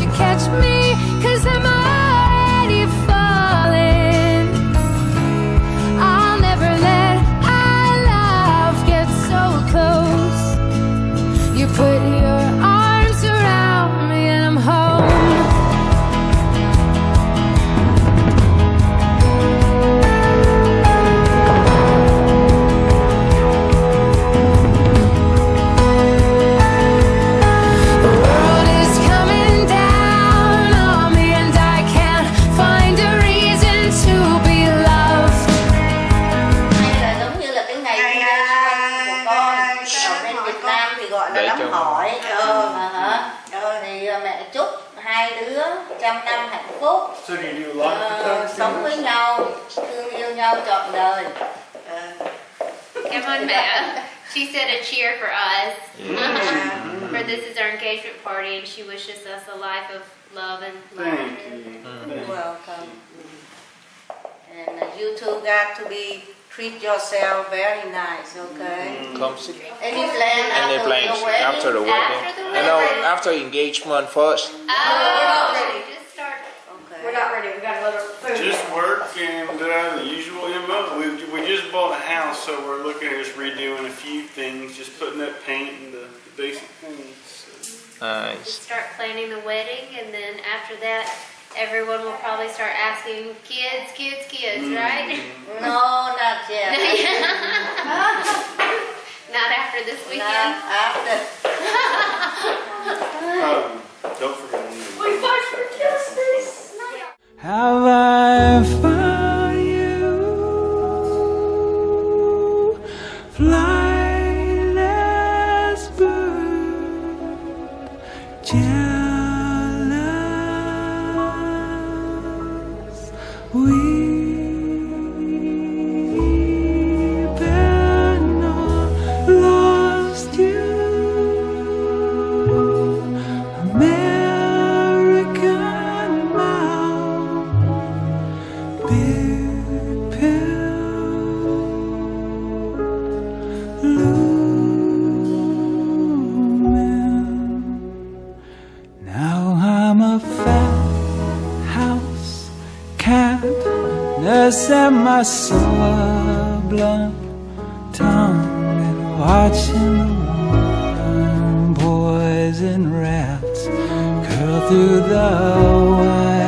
you catch me, cause gọi là Để đám cho- hỏi Ờ. Ờ, hả? thì ờ, mẹ chúc hai đứa trăm năm hạnh phúc So do you do life ờ, sống với photography? nhau thương yêu nhau trọn đời Ờ, Come on, Matt. She said a cheer for us. à, For this is our engagement party, and she wishes us a life of love and Thank love. you. You're welcome and uh, you two got to be treat yourself very nice okay Come sit. any plan Any after plans the wedding after the wedding? After the And no, wedding. after engagement first. Oh, just start. okay We're not ready. We got a little food. Just work and uh, the usual MO. We, we just bought a house, so we're looking at just redoing a few things, just putting up paint and the, the basic things. So. Nice. Just start planning the wedding, and then after that, everyone will probably start asking kids, kids, kids, right? no not yet Not after this not weekend. after Um, don't forget. We fight for justice. Have I nursing my sublime tongue and watching the warm poison rats curl through the white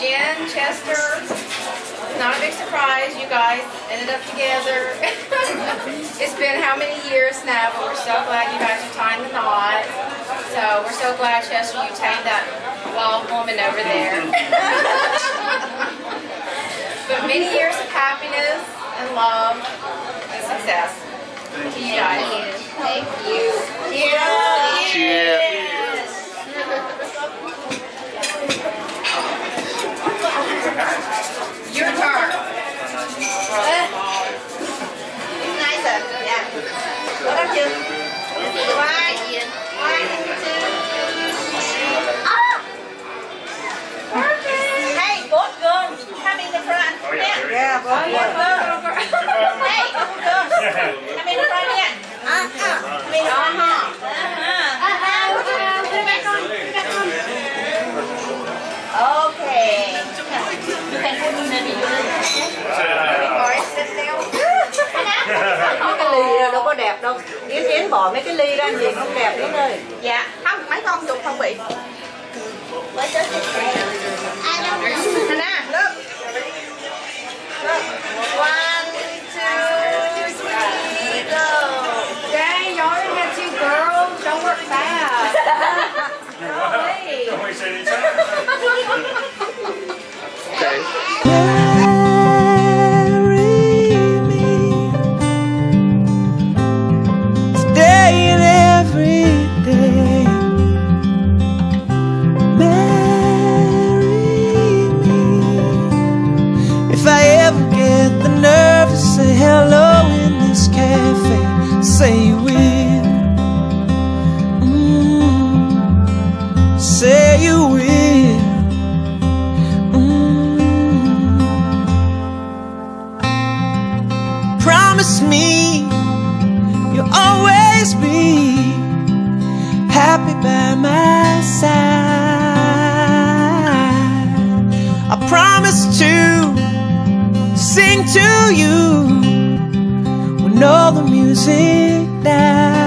Jen, Chester, not a big surprise, you guys ended up together. it's been how many years now, but we're so glad you guys are tying the knot. So we're so glad, Chester, you tamed that wild woman over there. but many years of happiness and love and success to you guys. Thank you. Your turn. Nicer. Yeah. Có đáp chưa? One, đâu. Đâu Yến Yến bỏ mấy cái ly ra nhìn không đẹp Yến ơi. Dạ, không, mấy con One, two, three, go. Dang, y'all two girls. Don't work fast. Don't waste any time. Marry if I ever get the nerve to say hello in this cafe. Say you will. Mm, say you will. Mm. Promise me you'll always be happy by my side. I promise to sing to you when all the music dies.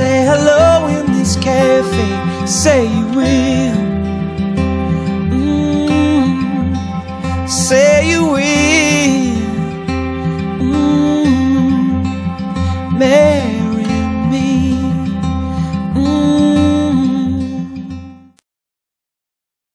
Say hello in this cafe. Say you will.